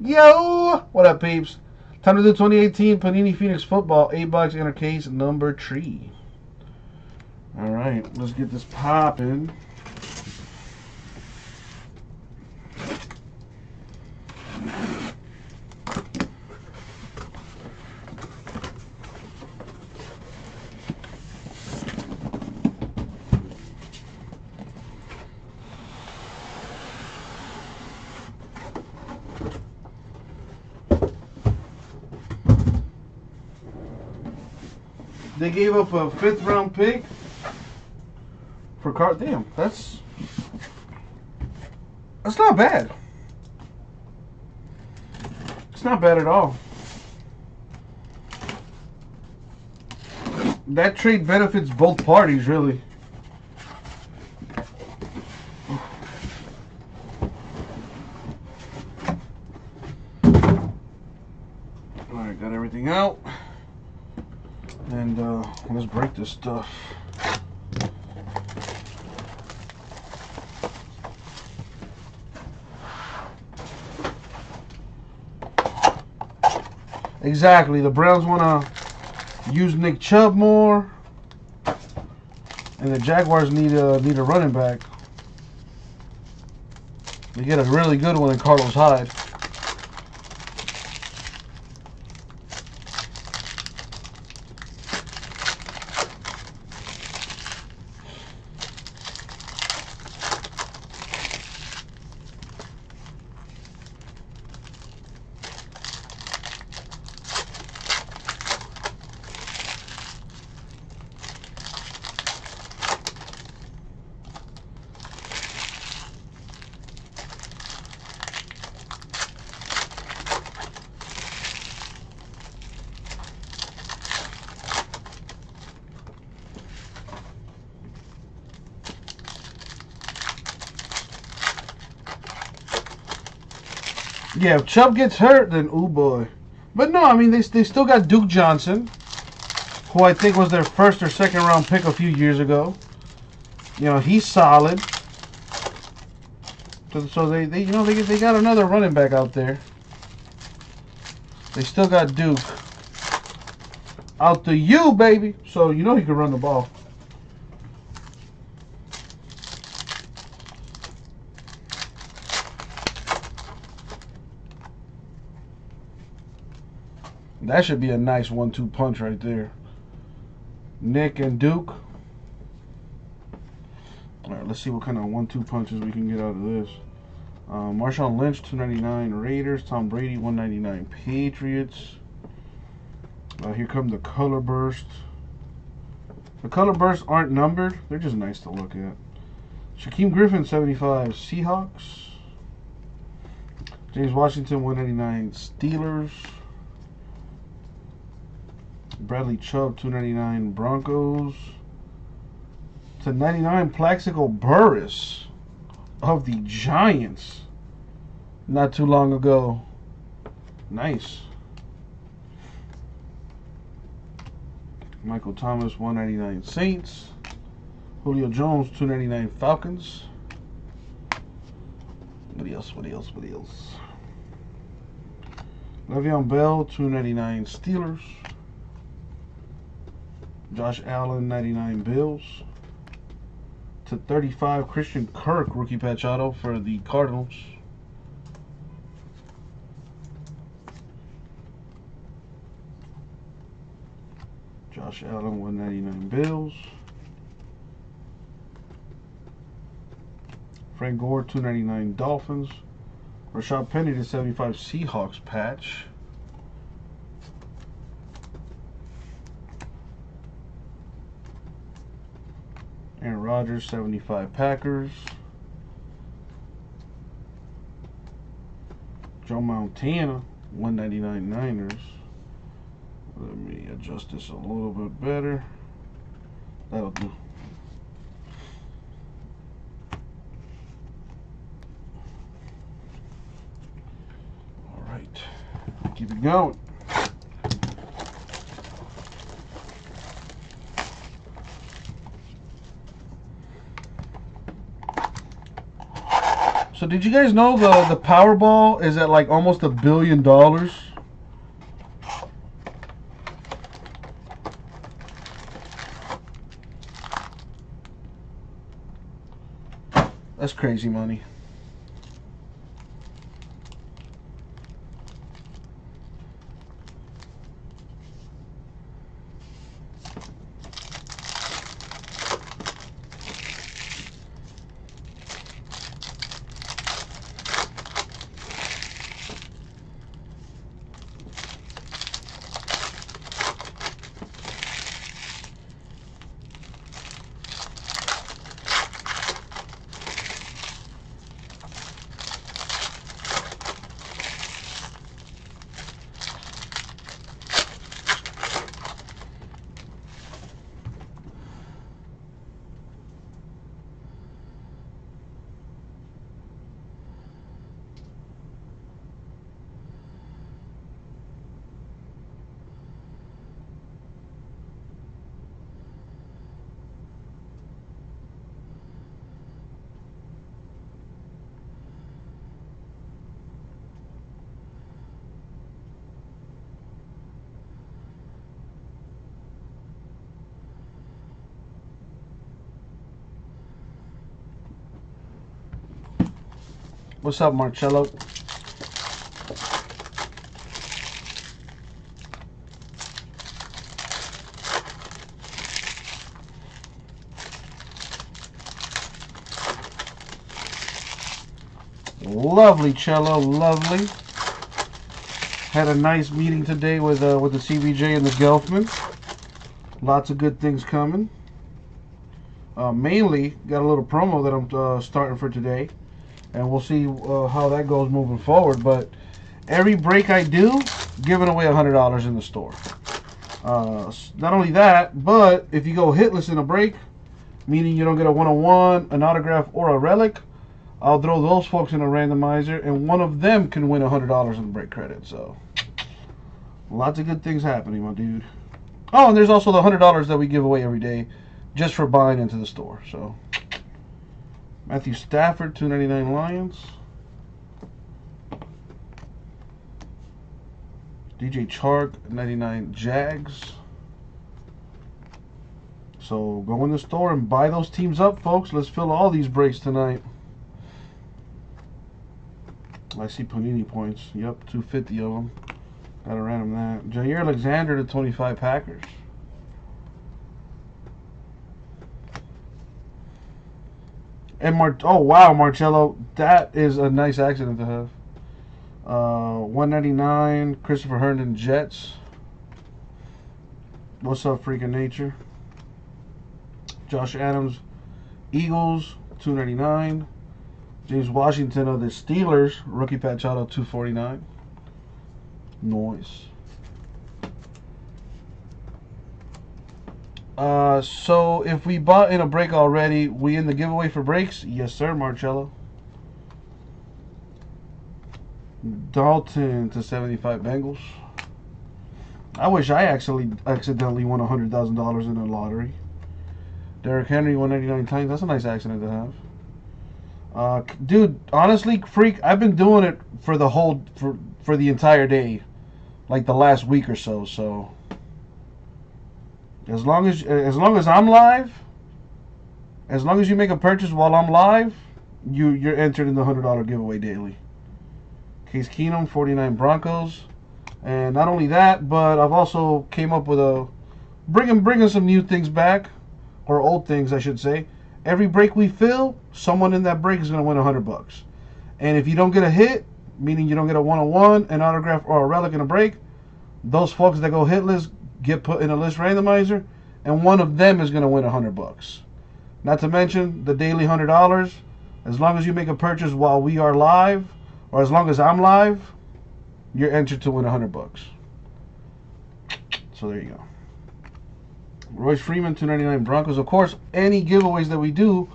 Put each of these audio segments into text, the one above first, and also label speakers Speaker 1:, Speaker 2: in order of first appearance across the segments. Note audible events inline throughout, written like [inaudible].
Speaker 1: Yo! What up, peeps? Time to do 2018 Panini Phoenix Football 8 box inner case number 3. Alright, let's get this popping. Gave up a fifth round pick for car. Damn, that's that's not bad. It's not bad at all. That trade benefits both parties, really. Alright, got everything out. And uh, let's break this stuff. Exactly. The Browns want to use Nick Chubb more, and the Jaguars need a need a running back. They get a really good one in Carlos Hyde. Yeah, if Chubb gets hurt, then oh boy. But no, I mean they they still got Duke Johnson, who I think was their first or second round pick a few years ago. You know he's solid. So, so they, they you know they they got another running back out there. They still got Duke. Out to you, baby. So you know he can run the ball. That should be a nice one-two punch right there. Nick and Duke. All right, let's see what kind of one-two punches we can get out of this. Uh, Marshawn Lynch, 299 Raiders. Tom Brady, 199 Patriots. Uh, here come the color bursts. The color bursts aren't numbered. They're just nice to look at. Shaquem Griffin, 75 Seahawks. James Washington, 199 Steelers. Bradley Chubb, 299 Broncos. To 99 Plaxico Burress of the Giants. Not too long ago. Nice. Michael Thomas, 199 Saints. Julio Jones, 299 Falcons. What else? What else? What else? Le'Veon Bell, 299 Steelers. Josh Allen, 99 Bills. To 35, Christian Kirk, rookie patch auto for the Cardinals. Josh Allen, 199 Bills. Frank Gore, 299 Dolphins. Rashad Penny to 75 Seahawks patch. Aaron Rodgers, 75 Packers. Joe Montana, 199 Niners. Let me adjust this a little bit better. That'll do. All right, keep it going. Did you guys know the the Powerball is at like almost a billion dollars? That's crazy money. What's up, Marcello? Lovely cello, lovely. Had a nice meeting today with uh, with the CBJ and the Gelfman. Lots of good things coming. Uh, mainly, got a little promo that I'm uh, starting for today and we'll see uh, how that goes moving forward. But every break I do, giving away $100 in the store. Uh, not only that, but if you go hitless in a break, meaning you don't get a one-on-one, an autograph, or a relic, I'll throw those folks in a randomizer, and one of them can win $100 in break credit. So, lots of good things happening, my dude. Oh, and there's also the $100 that we give away every day just for buying into the store. So, Matthew Stafford, 299 Lions. DJ Chark, 99 Jags. So go in the store and buy those teams up, folks. Let's fill all these breaks tonight. I see Panini points. Yep, 250 of them. Gotta random that. Jaire Alexander to 25 Packers. And Mar oh wow, Marcello, that is a nice accident to have. Uh, 199, Christopher Herndon Jets. What's up, freaking nature? Josh Adams, Eagles, 299. James Washington of the Steelers, rookie patch auto, 249. Noise. Uh, so if we bought in a break already, we in the giveaway for breaks? Yes, sir, Marcello. Dalton to 75 Bengals. I wish I actually accidentally won $100,000 in the lottery. Derrick Henry, 199 times. That's a nice accident to have. Uh, dude, honestly, freak, I've been doing it for the whole, for, for the entire day. Like the last week or so, so as long as uh, as long as I'm live, as long as you make a purchase while I'm live, you you're entered in the hundred dollar giveaway daily. Case Keenum, 49 Broncos, and not only that, but I've also came up with a bringing bringing some new things back, or old things I should say. Every break we fill, someone in that break is gonna win hundred bucks. And if you don't get a hit, meaning you don't get a one-on-one, an autograph, or a relic in a break, those folks that go hitless get put in a list randomizer, and one of them is going to win a hundred bucks. Not to mention the daily hundred dollars. As long as you make a purchase while we are live, or as long as I'm live, you're entered to win a hundred bucks. So there you go. Royce Freeman, 299 Broncos. Of course, any giveaways that we do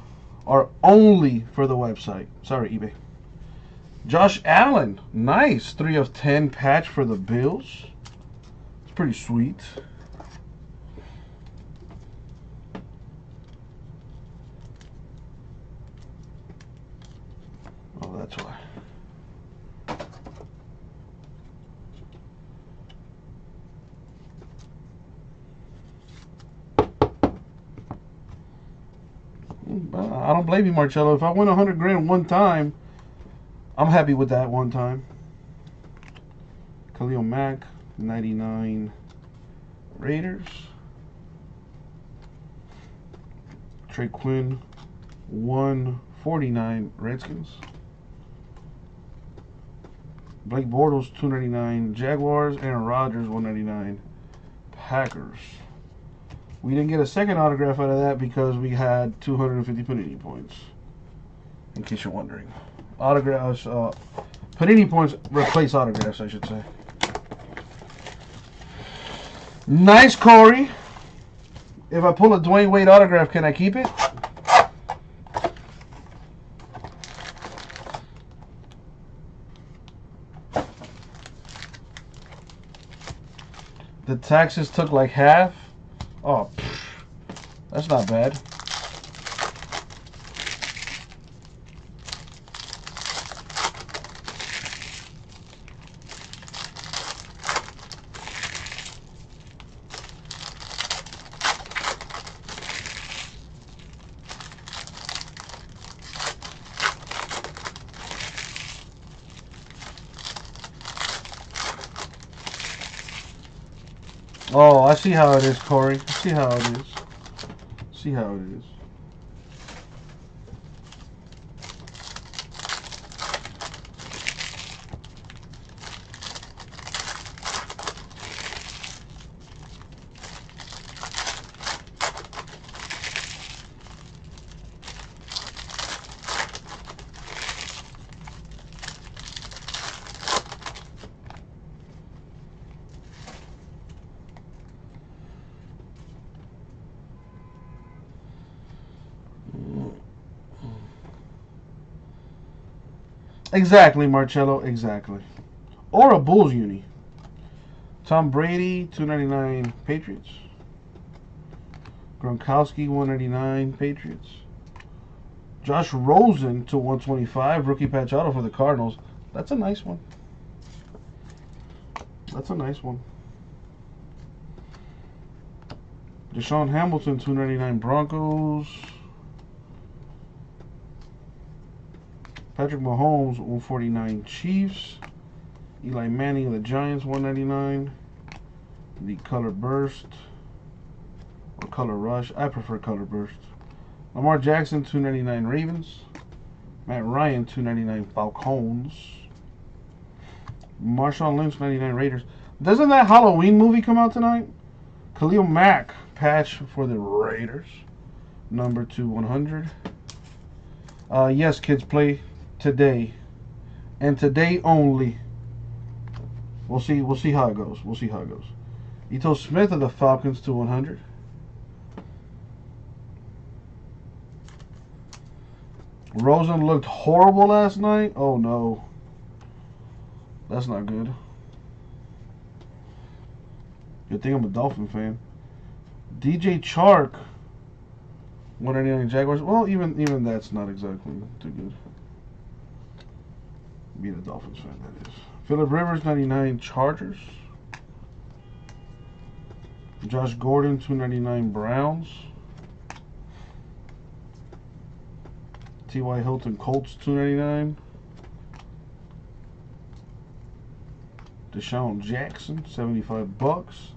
Speaker 1: are only for the website. Sorry, eBay. Josh Allen, nice. 3 of 10 patch for the Bills pretty sweet. Oh, that's why. I don't blame you, Marcello. If I win 100 grand one time, I'm happy with that one time. Khalil Mack, 99 Raiders. Trey Quinn, 149 Redskins. Blake Bortles, 299 Jaguars. Aaron Rodgers, 199 Packers. We didn't get a second autograph out of that because we had 250 Panini points. In case you're wondering. Autographs, uh, Panini points replace autographs, I should say. Nice, Corey. If I pull a Dwyane Wade autograph, can I keep it? The taxes took like half. Oh, pff, that's not bad. Oh, I see how it is, Corey. I see how it is. See how it is. Exactly, Marcello. Exactly. Or a Bulls uni. Tom Brady, 299 Patriots. Gronkowski, 199 Patriots. Josh Rosen to 125, rookie patch auto for the Cardinals. That's a nice one. That's a nice one. DaeSean Hamilton, 299 Broncos. Patrick Mahomes, 149 Chiefs. Eli Manning the Giants, 199. The Color Burst. Or Color Rush. I prefer Color Burst. Lamar Jackson, 299 Ravens. Matt Ryan, 299 Falcons. Marshawn Lynch, 99 Raiders. Doesn't that Halloween movie come out tonight? Khalil Mack, patch for the Raiders. Number to 100. Uh, yes, kids, play today and today only. We'll see. We'll see how it goes. We'll see how it goes. Ito Smith of the Falcons to 100. Rosen looked horrible last night. Oh no. That's not good. Good thing I'm a Dolphin fan. DJ Chark. 199 Jaguars. Well, even even that's not exactly too good. Being a Dolphins fan, that is. Philip Rivers, 99 Chargers. Josh Gordon, 299 Browns. T.Y. Hilton Colts, 299 DeSean Jackson, 75 bucks.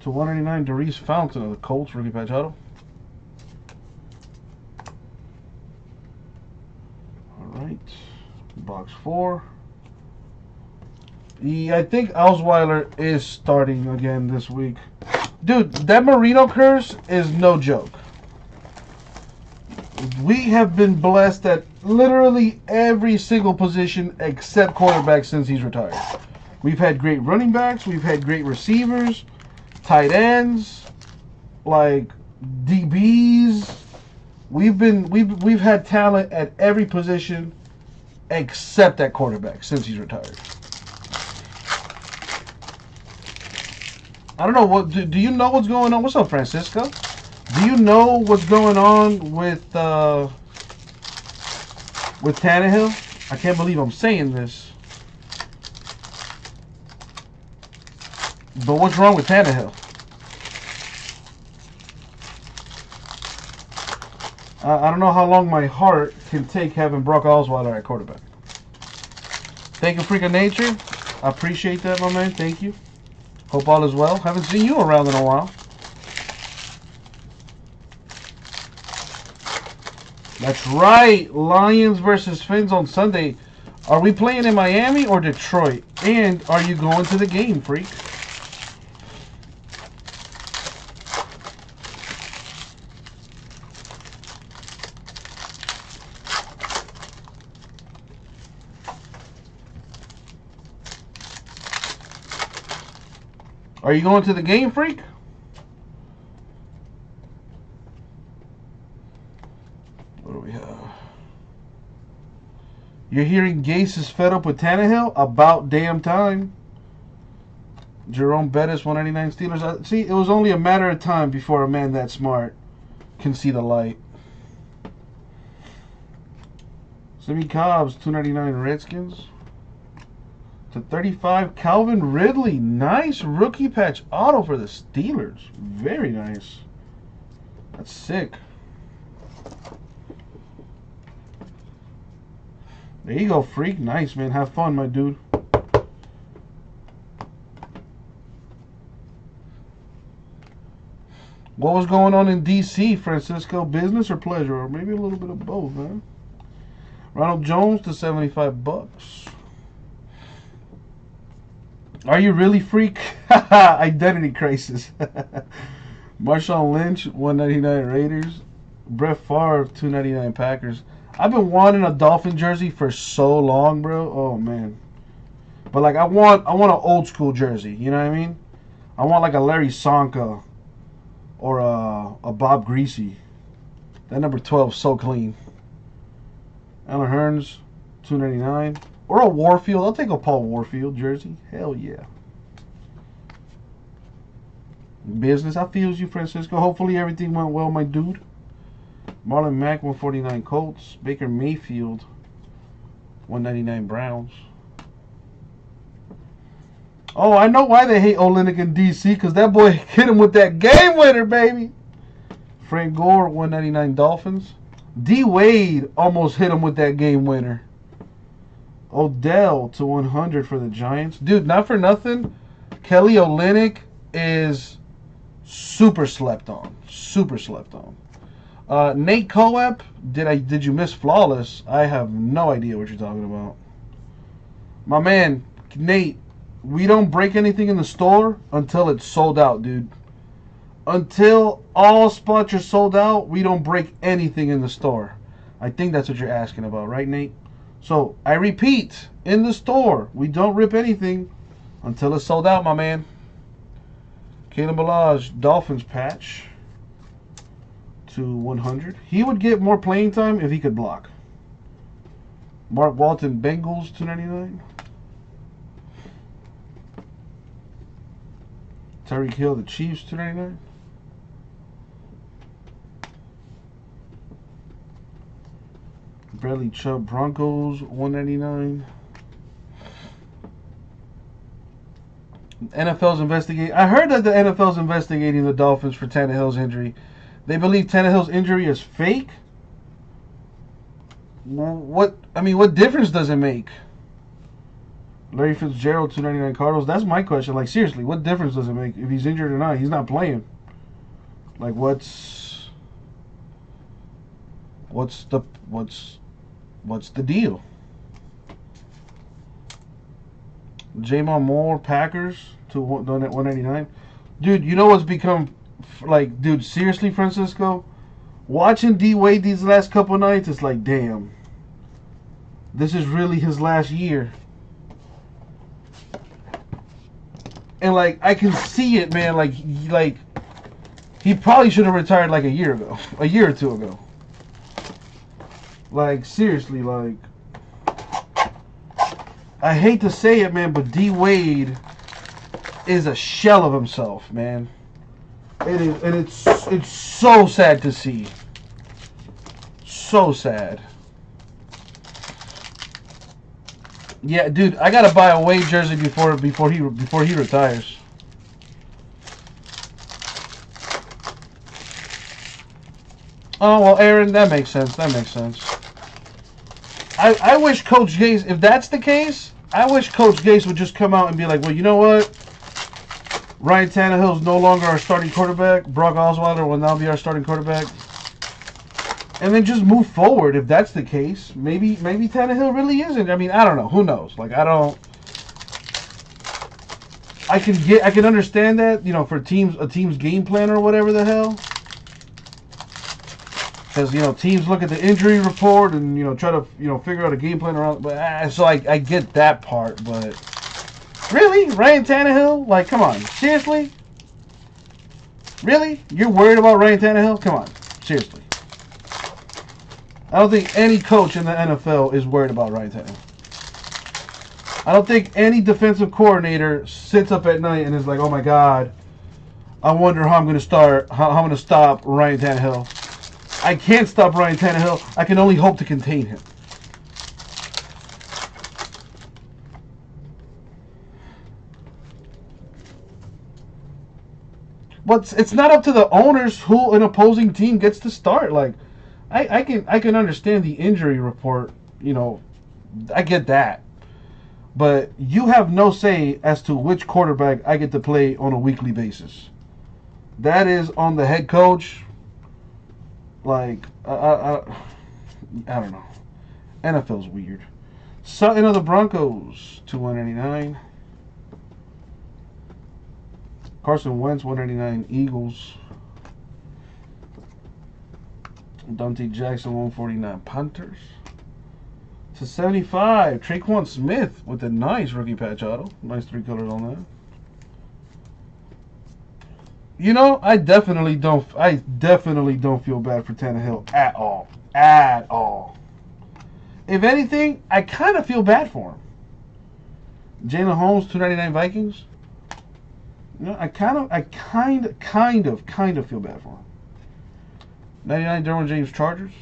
Speaker 1: To 199 Daurice Fountain of the Colts, rookie patch auto. All right box four. I think Osweiler is starting again this week. Dude, that Marino curse is no joke. We have been blessed at literally every single position except quarterback since he's retired. We've had great running backs, we've had great receivers, tight ends, like DBs. We've been we've we've had talent at every position except at quarterback since he's retired. I don't know what do, do you know what's going on? What's up, Francisco? Do you know what's going on with uh, with Tannehill? I can't believe I'm saying this. But what's wrong with Tannehill? I don't know how long my heart can take having Brock Osweiler at quarterback. Thank you, Freak of Nature. I appreciate that, my man. Thank you. Hope all is well. Haven't seen you around in a while. That's right. Lions versus Fins on Sunday. Are we playing in Miami or Detroit? And are you going to the game, freak? You going to the game, freak? What do we have? You're hearing Gase is fed up with Tannehill? About damn time. Jerome Bettis, 199 Steelers. Uh, see, it was only a matter of time before a man that smart can see the light. Simmie Cobbs, 299 Redskins to 35. Calvin Ridley. Nice rookie patch auto for the Steelers. Very nice. That's sick. There you go, freak. Nice, man. Have fun, my dude. What was going on in D.C., Francisco? Business or pleasure? Or maybe a little bit of both, man. Ronald Jones to 75 bucks. Are you really freak? [laughs] Identity crisis. [laughs] Marshawn Lynch, 199 Raiders. Brett Favre, 299 Packers. I've been wanting a Dolphin jersey for so long, bro. Oh man. But like I want I want an old school jersey, you know what I mean? I want like a Larry Csonka or a, a Bob Griese. That number 12 so clean. Allen Hurns, 299. Or a Warfield. I'll take a Paul Warfield jersey. Hell yeah. Business. I feel you, Francisco. Hopefully everything went well, my dude. Marlon Mack, 149 Colts. Baker Mayfield, 199 Browns. Oh, I know why they hate Olynyk in DC, because that boy [laughs] hit him with that game winner, baby. Frank Gore, 199 Dolphins. D Wade almost hit him with that game winner. Odell to 100 for the Giants. Dude, not for nothing. Kelly Olynyk is super slept on. Super slept on. Uh, Nate Coep, did I did you miss Flawless? I have no idea what you're talking about. My man, Nate, we don't break anything in the store until it's sold out, dude. Until all spots are sold out, we don't break anything in the store. I think that's what you're asking about, right, Nate? So I repeat, in the store, we don't rip anything until it's sold out, my man. Kalen Ballage, Dolphins patch to 100. He would get more playing time if he could block. Mark Walton, Bengals, 299. Tyreek Hill, the Chiefs, 299. Bradley Chubb Broncos 199. NFL's investigating. I heard that the NFL's investigating the Dolphins for Tannehill's injury. They believe Tannehill's injury is fake. What I mean, what difference does it make? Larry Fitzgerald, 299 Cardinals. That's my question. Like seriously, what difference does it make if he's injured or not? He's not playing. Like what's what's the what's what's the deal? J'Mon Moore, Packers to done at 189. Dude, you know what's become like, dude, seriously, Francisco? Watching D Wade these last couple nights, it's like, damn. This is really his last year. And like I can see it, man, like like he probably should have retired like a year ago. [laughs] A year or two ago. Like seriously, like I hate to say it, man, but D Wade is a shell of himself, man. It is, and it's it's so sad to see. So sad. Yeah, dude, I gotta buy a Wade jersey before before he before he retires. Oh well, Aaron, that makes sense. That makes sense. I I wish Coach Gase, if that's the case, I wish Coach Gase would just come out and be like, well, you know what? Ryan Tannehill is no longer our starting quarterback. Brock Osweiler will now be our starting quarterback. And then just move forward if that's the case. Maybe maybe Tannehill really isn't. I mean, I don't know. Who knows? Like I don't I can get I can understand that, you know, for teams a team's game plan or whatever the hell. Because you know teams look at the injury report and you know try to you know figure out a game plan around. But uh, so I, I get that part, but really Ryan Tannehill? Like, come on, seriously? Really? You're worried about Ryan Tannehill? Come on, seriously. I don't think any coach in the NFL is worried about Ryan Tannehill. I don't think any defensive coordinator sits up at night and is like, "Oh my God, I wonder how I'm going to start, how, I'm going to stop Ryan Tannehill." I can't stop Ryan Tannehill. I can only hope to contain him. But it's not up to the owners who an opposing team gets to start. Like, I, I can I can understand the injury report. You know, I get that. But you have no say as to which quarterback I get to play on a weekly basis. That is on the head coach, like, I, I, I don't know. NFL's weird. Sutton of the Broncos to 199. Carson Wentz 199 Eagles. Donte Jackson 149 Panthers. To 75, Tre'Quan Smith with a nice rookie patch auto. Nice three colors on that. You know, I definitely don't. I definitely don't feel bad for Tannehill at all, at all. If anything, I kind of feel bad for him. Jalyn Holmes, two ninety nine Vikings. You know, I kind of, I kind, kind of, kind of feel bad for him. Ninety nine Derwin James Chargers.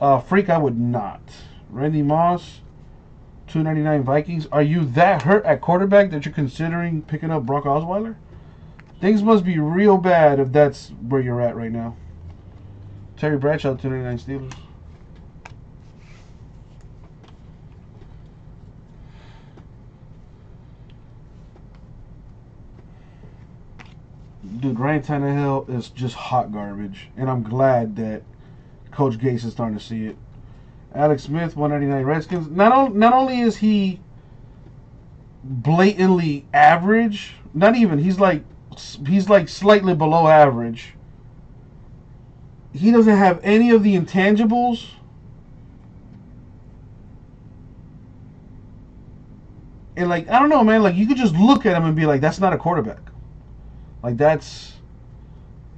Speaker 1: Uh, freak, I would not. Randy Moss, 299 Vikings. Are you that hurt at quarterback that you're considering picking up Brock Osweiler? Things must be real bad if that's where you're at right now. Terry Bradshaw, 299 Steelers. Dude, Ryan Tannehill is just hot garbage, and I'm glad that Coach Gase is starting to see it. Alex Smith, 199 Redskins. Not, on, not only is he blatantly average, not even, he's like he's like slightly below average. He doesn't have any of the intangibles. And like I don't know, man, like you could just look at him and be like that's not a quarterback. Like that's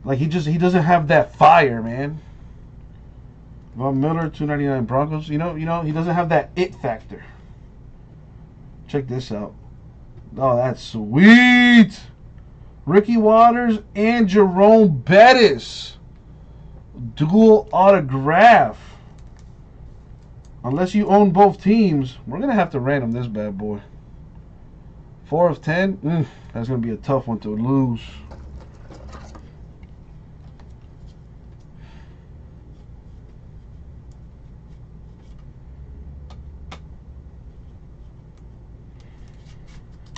Speaker 1: like he just he doesn't have that fire, man. Von Miller, 299 Broncos. You know, you know, he doesn't have that it factor. Check this out. Oh, that's sweet. Ricky Watters and Jerome Bettis. Dual autograph. Unless you own both teams, we're going to have to random this bad boy. 4 of 10? Mm, that's going to be a tough one to lose.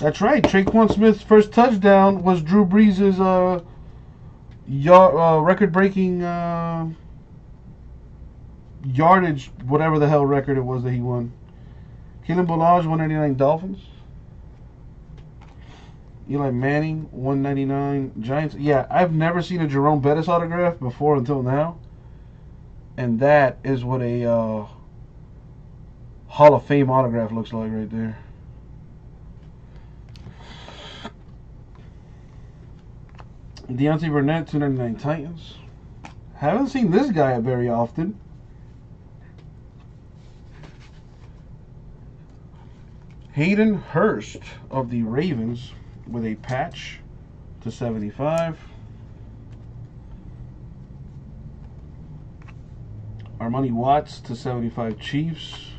Speaker 1: That's right. Tre'Quan Smith's first touchdown was Drew Brees' uh, yard, uh, record-breaking uh, yardage, whatever the hell record it was that he won. Kalen Ballage, 199 Dolphins. Eli Manning, 199 Giants. Yeah, I've never seen a Jerome Bettis autograph before until now. And that is what a uh, Hall of Fame autograph looks like right there. Deontay Burnett, 299 Titans. Haven't seen this guy very often. Hayden Hurst of the Ravens with a patch to 75. Armani Watts to 75 Chiefs.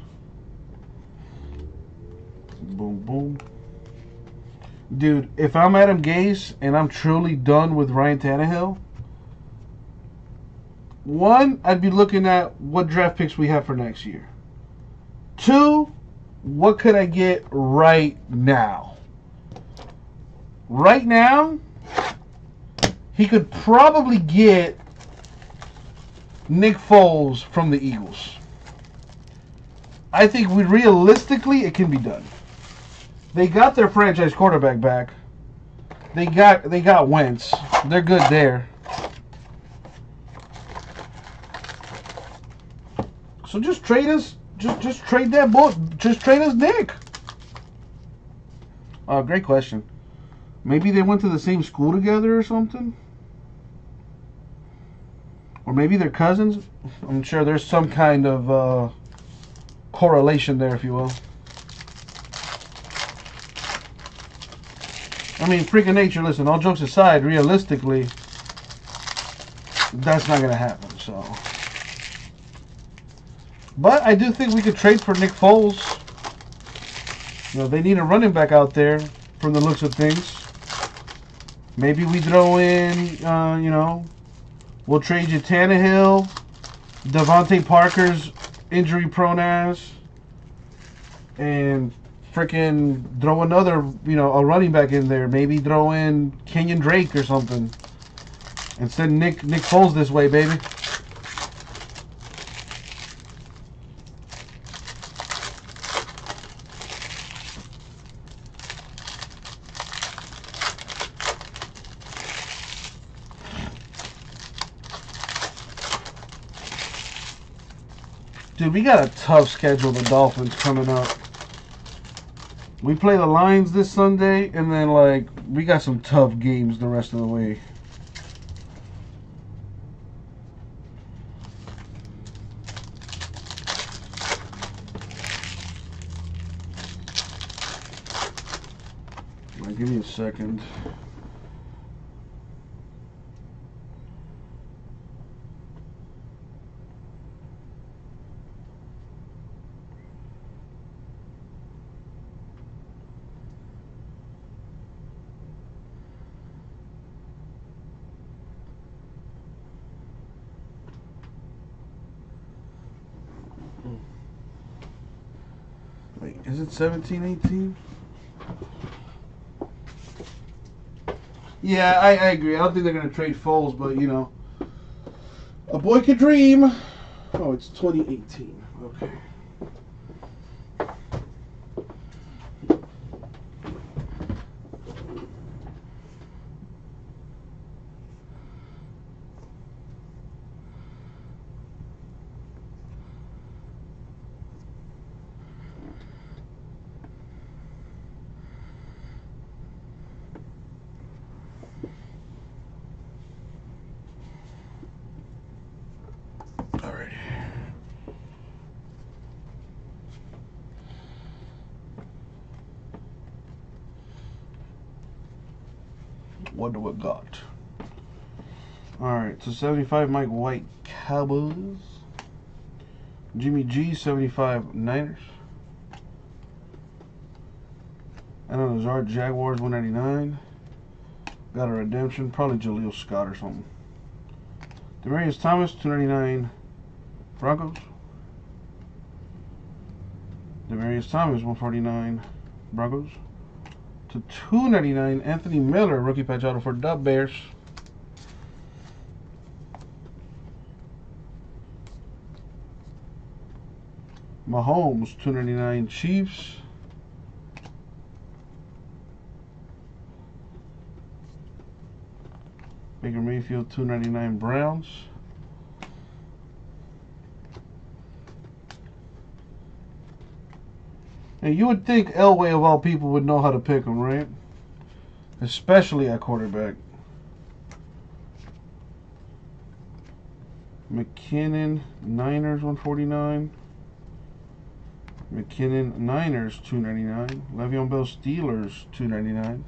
Speaker 1: Boom, boom. Dude, if I'm Adam Gase and I'm truly done with Ryan Tannehill, one, I'd be looking at what draft picks we have for next year. Two, what could I get right now? Right now, he could probably get Nick Foles from the Eagles. I think we realistically it can be done. They got their franchise quarterback back. They got they got Wentz. They're good there. So just trade us just just trade that book. Just trade us Nick. Uh, great question. Maybe they went to the same school together or something? Or maybe they're cousins? I'm sure there's some kind of uh, correlation there, if you will. I mean, freaking nature, listen, all jokes aside, realistically, that's not going to happen, so. But I do think we could trade for Nick Foles. You know, they need a running back out there from the looks of things. Maybe we throw in, uh, you know, we'll trade you Tannehill, DeVante Parker's injury prone ass, and freaking throw another, you know, a running back in there. Maybe throw in Kenyon Drake or something. And send Nick Nick Foles this way, baby. Dude, we got a tough schedule, the Dolphins coming up. We play the Lions this Sunday, and then, like, we got some tough games the rest of the way. Give me a second. Wait, is it 17, 18? Yeah, I, I agree. I don't think they're going to trade Foles, but, you know, a boy could dream. Oh, it's 2018. Okay. Alrighty. What do we got? Alright, so 75 Mike White Cowboys. Jimmy G 75 Niners. Allen Lazard Jaguars 199. Got a redemption, probably Jaleel Scott or something. Demaryius Thomas 299 Broncos. Demaryius Thomas 149 Broncos. To 299 Anthony Miller rookie patch auto for Dub Bears. Mahomes 299 Chiefs. Baker Mayfield 299 Browns. And you would think Elway of all people would know how to pick them, right? Especially at quarterback. McKinnon Niners 149. McKinnon Niners 299. Le'Veon Bell Steelers 299.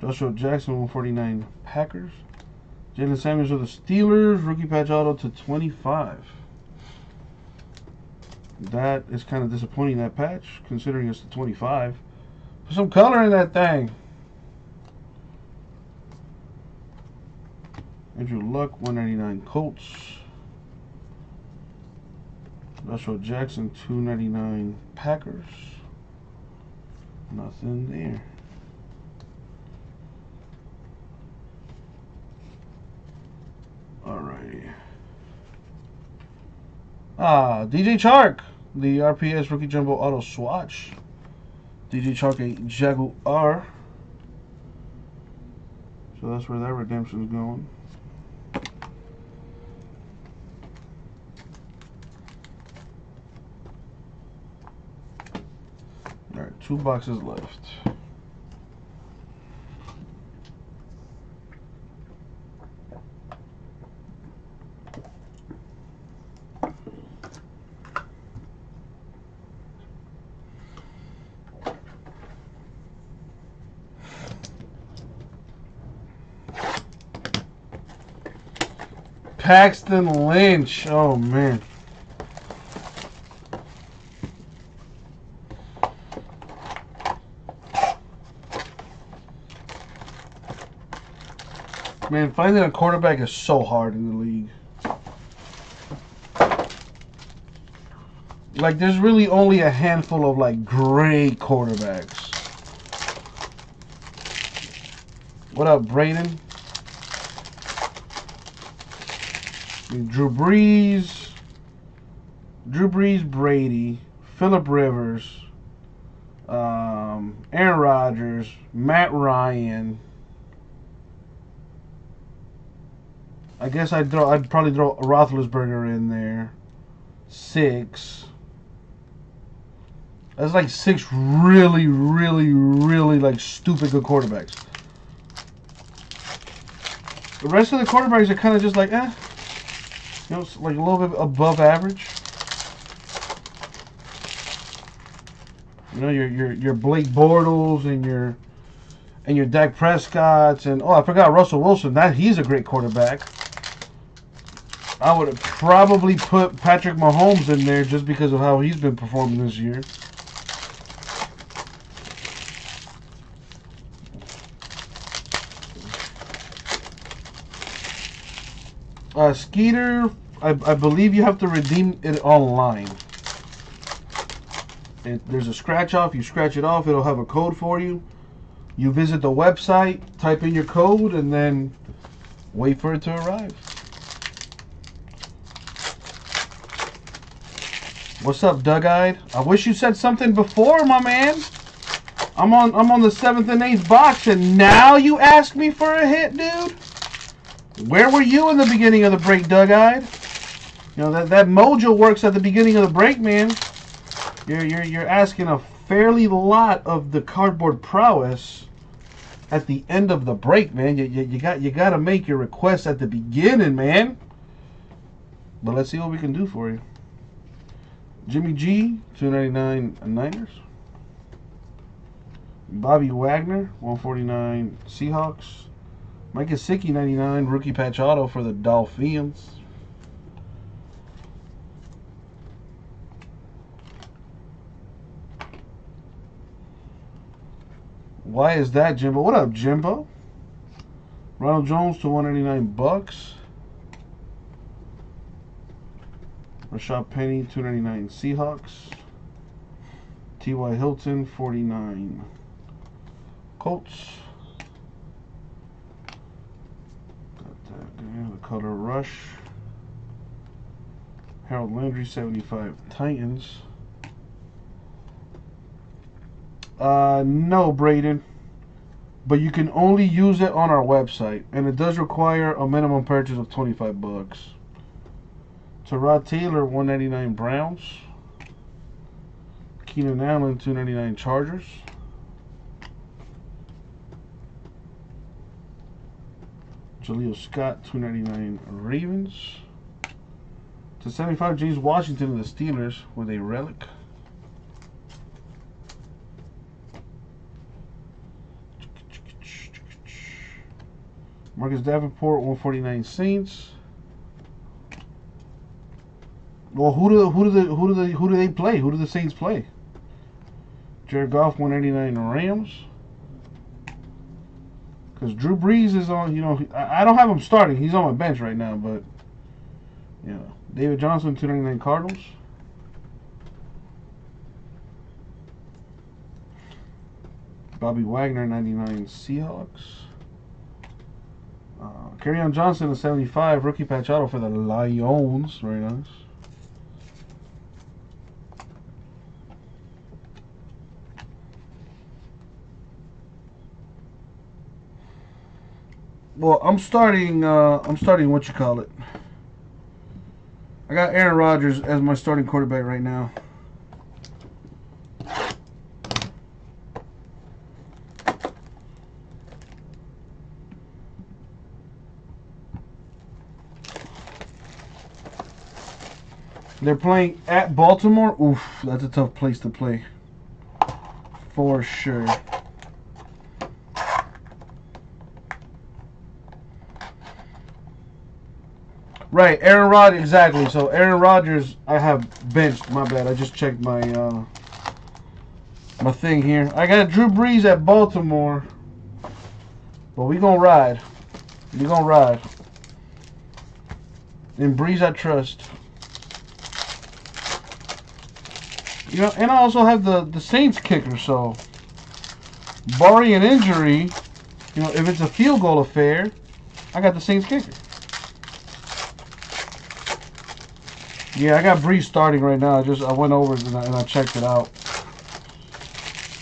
Speaker 1: Joshua Jackson 149 Packers. Jaylen Samuels of the Steelers, rookie patch auto to 25. That is kind of disappointing, that patch, considering it's the 25. Put some color in that thing. Andrew Luck, 199 Colts. Russell Jackson, 299 Packers. Nothing there. Alrighty. Ah, DJ Chark, the RPS Rookie Jumbo Auto Swatch. DJ Chark, a Jaguar. So that's where that redemption is going. Alright, two boxes left. Paxton Lynch. Oh man. Man, finding a quarterback is so hard in the league. Like, there's really only a handful of, like, great quarterbacks. What up, Braden? Drew Brees, Drew Brees, Brady, Philip Rivers, um, Aaron Rodgers, Matt Ryan. I guess I'd throw. I'd probably throw Roethlisberger in there. Six. That's like six really, really, really like stupid good quarterbacks. The rest of the quarterbacks are kind of just like, eh. You know, like a little bit above average. You know, your your your Blake Bortles and your and your Dak Prescott's and oh, I forgot Russell Wilson. That he's a great quarterback. I would have probably put Patrick Mahomes in there just because of how he's been performing this year. Uh, Skeeter, I, I believe you have to redeem it online. It, there's a scratch off. You scratch it off, it'll have a code for you. You visit the website, type in your code, and then wait for it to arrive. What's up, Doug-eyed? I wish you said something before, my man. I'm on I'm on the seventh and eighth box, and now you ask me for a hit, dude. Where were you in the beginning of the break, Doug-eyed? You know that that mojo works at the beginning of the break, man. You're you're you're asking a fairly lot of the cardboard prowess at the end of the break, man. You, you, you got you got to make your request at the beginning, man. But let's see what we can do for you. Jimmy G, 299 Niners. Bobby Wagner, 149 Seahawks. Mike Gesicki, 99 rookie patch auto for the Dolphins. Why is that, Jimbo? What up, Jimbo? Ronald Jones to 189 bucks. Rashad Penny, 299 Seahawks. T.Y. Hilton, 49 Colts. Got that there. The color Rush. Harold Landry, 75 Titans. Uh, no, Braden. But you can only use it on our website. And it does require a minimum purchase of 25 bucks. Tyrod Taylor, 199 Browns. Keenan Allen, 299 Chargers. Jaleel Scott, 299 Ravens. To 75 James Washington and the Steelers with a relic. Marcus Davenport, 149 Saints. Well, who do who do the who do the who do they play? Who do the Saints play? Jared Goff, 189 Rams. Because Drew Brees is on, you know, I, don't have him starting. He's on my bench right now, but, you know. David Johnson, 299 Cardinals. Bobby Wagner, 99 Seahawks. Uh, Kerryon Johnson, a 75 rookie patch auto for the Lions. Very nice. Well, I'm starting. Uh, I'm starting. What you call it? I got Aaron Rodgers as my starting quarterback right now. They're playing at Baltimore. Oof, that's a tough place to play. For sure. Right, Aaron Rod exactly. So Aaron Rodgers, I have benched. My bad. I just checked my uh, my thing here. I got Drew Brees at Baltimore, but we gonna ride. We gonna ride. And Brees, I trust. You know, and I also have the the Saints kicker. So, barring an injury, you know, if it's a field goal affair, I got the Saints kicker. Yeah, I got Brees starting right now. I just I went over and I, and I checked it out.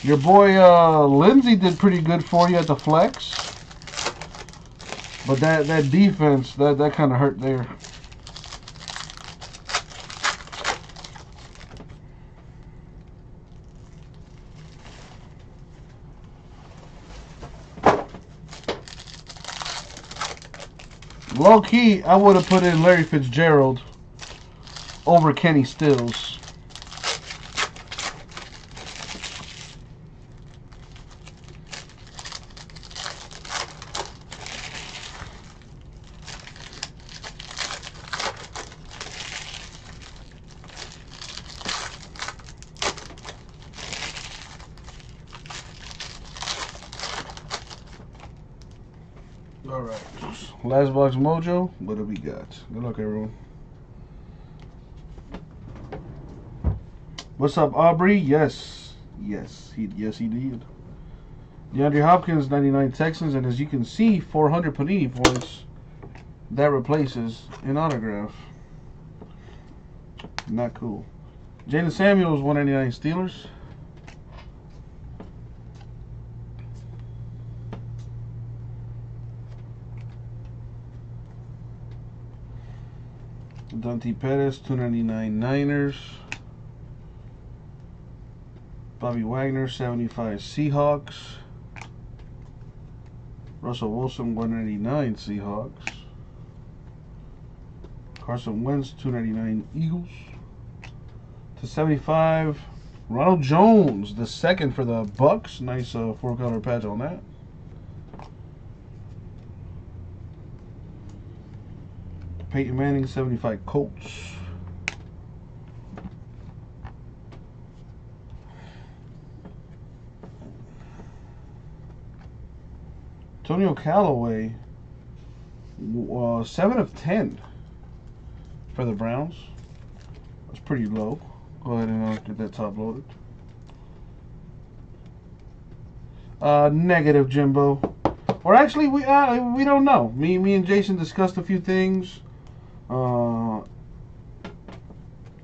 Speaker 1: Your boy uh, Lindsay did pretty good for you at the flex, but that that defense that that kind of hurt there. Low key, I would have put in Larry Fitzgerald over Kenny Stills. All right, last box mojo. What do we got? Good luck, everyone. What's up, Aubrey? Yes. Yes. He yes he did. DeAndre Hopkins, 99 Texans, and as you can see, 400 Panini points. That replaces an autograph. Not cool. Jaylen Samuels, 199 Steelers. Dante Pettis, 299 Niners. Bobby Wagner, 75 Seahawks. Russell Wilson, 199 Seahawks. Carson Wentz, 299 Eagles. To 75, Ronald Jones, the second for the Bucks. Nice uh, four-color patch on that. Peyton Manning, 75 Colts. Antonio Callaway, uh, 7 of 10 for the Browns. That's pretty low. Go ahead and uh, get that top loaded. Uh, negative, Jimbo. Or actually, we uh, we don't know. Me, me and Jason discussed a few things. Uh,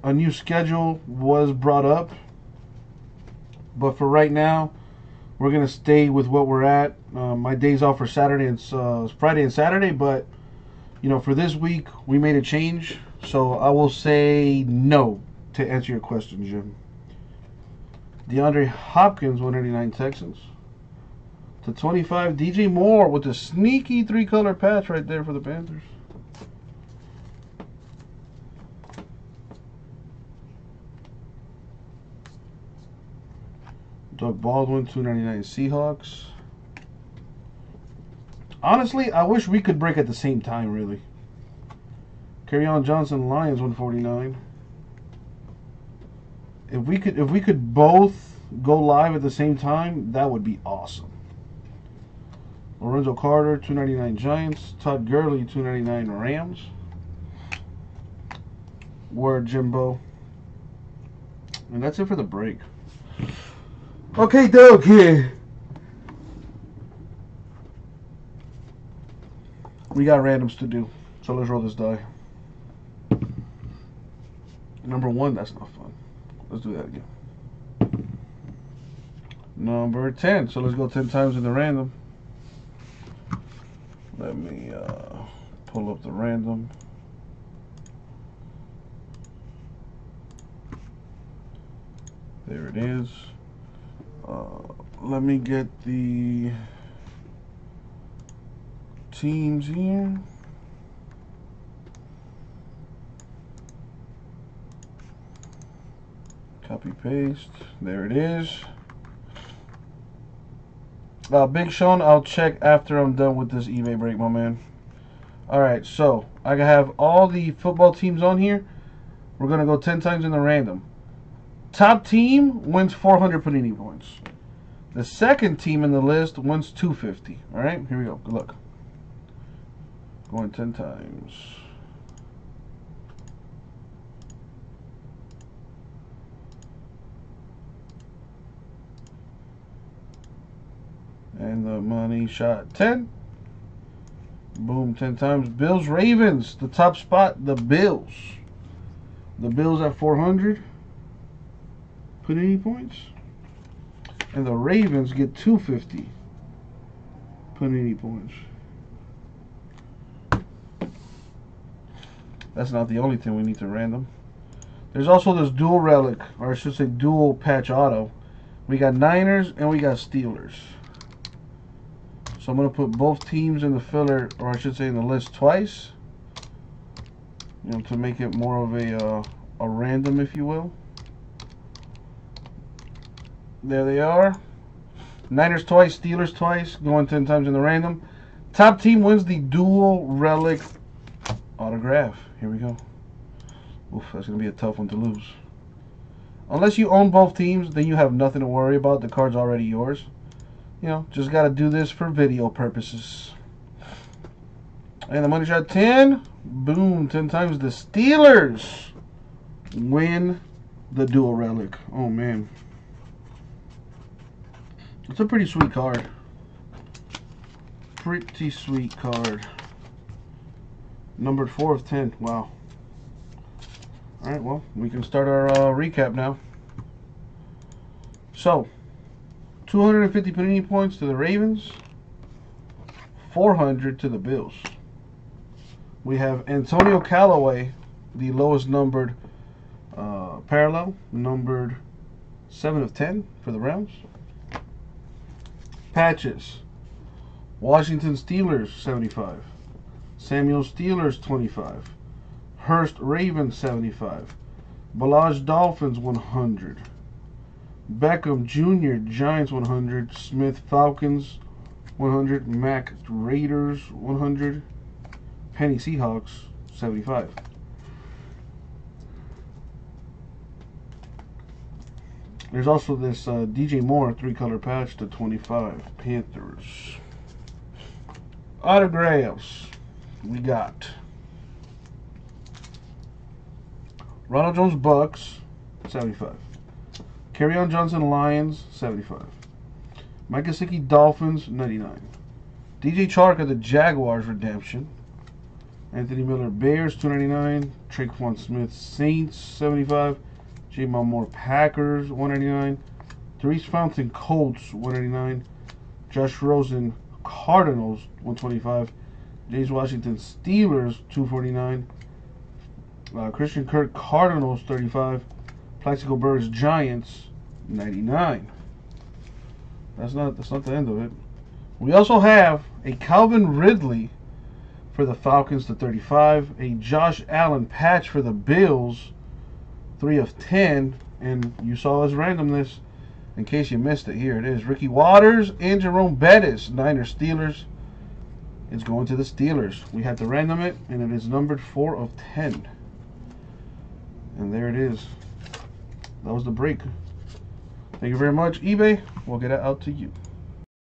Speaker 1: a new schedule was brought up, but for right now, we're gonna stay with what we're at. Uh, my days off for Saturday and uh, Friday and Saturday, but you know, for this week we made a change, so I will say no to answer your question, Jim. DeAndre Hopkins, 189 Texans. To 25, DJ Moore with a sneaky three-color patch right there for the Panthers. Doug Baldwin, 299 Seahawks. Honestly, I wish we could break at the same time, really. Kerryon Johnson, Lions, 149. If we could, if we could both go live at the same time, that would be awesome. Lorenzo Carter, 299 Giants. Todd Gurley, 299 Rams. Word Jimbo. And that's it for the break. Okay, okay. We got randoms to do. So let's roll this die. Number one, that's not fun. Let's do that again. Number 10. So let's go 10 times in the random. Let me uh, pull up the random. There it is. Uh, let me get the teams here. Copy paste. There it is. Uh, Big Sean, I'll check after I'm done with this eBay break, my man. Alright, so I have all the football teams on here. We're going to go 10 times in the random. Top team wins 400 Panini points. The second team in the list wins 250. Alright, here we go. Good luck. Going 10 times. And the money shot 10. Boom, 10 times. Bills, Ravens, the top spot, the Bills. The Bills at 400. Panini points. And the Ravens get 250 Panini points. That's not the only thing we need to random. There's also this dual relic, or I should say dual patch auto. We got Niners and we got Steelers. So I'm going to put both teams in the filler, or I should say in the list twice. You know, to make it more of a, uh, a random, if you will. There they are. Niners twice, Steelers twice, going 10 times in the random. Top team wins the dual relic autograph. Here we go. Oof, that's going to be a tough one to lose. Unless you own both teams, then you have nothing to worry about. The card's already yours you know, just got to do this for video purposes. And the money shot 10. Boom, 10 times the Steelers win the dual relic. Oh, man. It's a pretty sweet card. Pretty sweet card. Numbered 4 of 10. Wow. Alright, well, we can start our uh, recap now. So, 250 Panini points to the Ravens. 400 to the Bills. We have Antonio Callaway, the lowest numbered uh, parallel, numbered 7 of 10 for the Rams. Patches. Washington Steelers 75. Samuel Steelers 25. Hurst Ravens 75. Ballage Dolphins 100. Beckham Jr. Giants 100, Smith Falcons 100, Mac Raiders 100, Penny Seahawks 75. There's also this uh, DJ Moore three color patch to 25 Panthers. Autographs we got Ronald Jones Bucks 75. Kerryon Johnson Lions, 75. Mike Gesicki Dolphins, 99. DJ Chark of the Jaguars Redemption. Anthony Miller Bears, 299. Tre'Quan Smith Saints, 75. J. Moore Packers, 199. Daurice Fountain Colts, 189. Josh Rosen Cardinals, 125. James Washington Steelers, 249. Uh, Christian Kirk Cardinals, 35. Plaxico Burress Giants 99. That's not that's not the end of it. We also have a Calvin Ridley for the Falcons to 35, a Josh Allen patch for the Bills, 3 of 10, and you saw his randomness. In case you missed it, here it is. Ricky Watters and Jerome Bettis, Niners Steelers. It's going to the Steelers. We had to random it, and it is numbered 4 of 10. And there it is. that was the break. Thank you very much, eBay. We'll get it out to you.